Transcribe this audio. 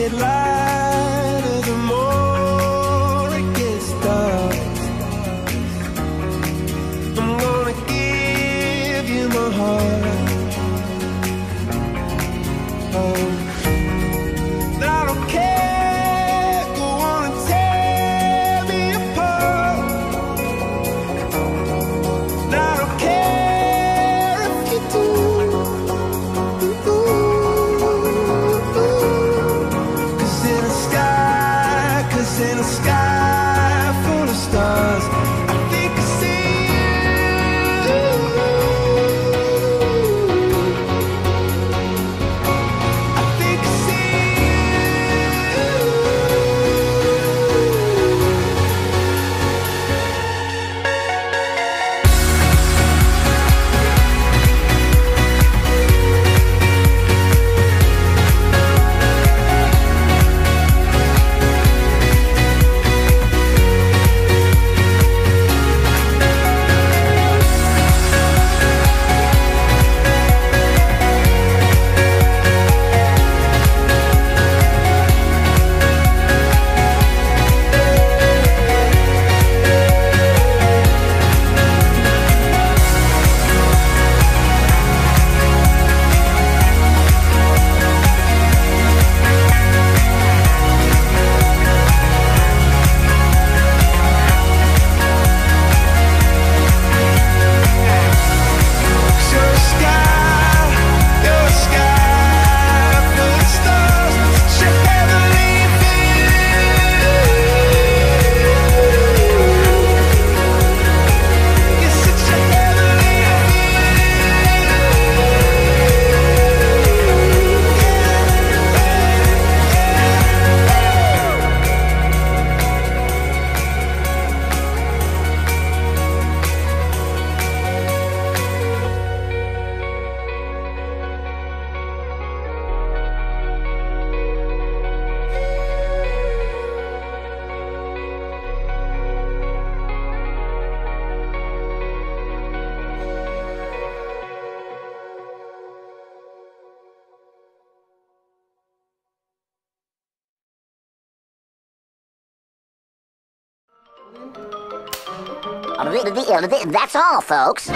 get loud. That's all, folks.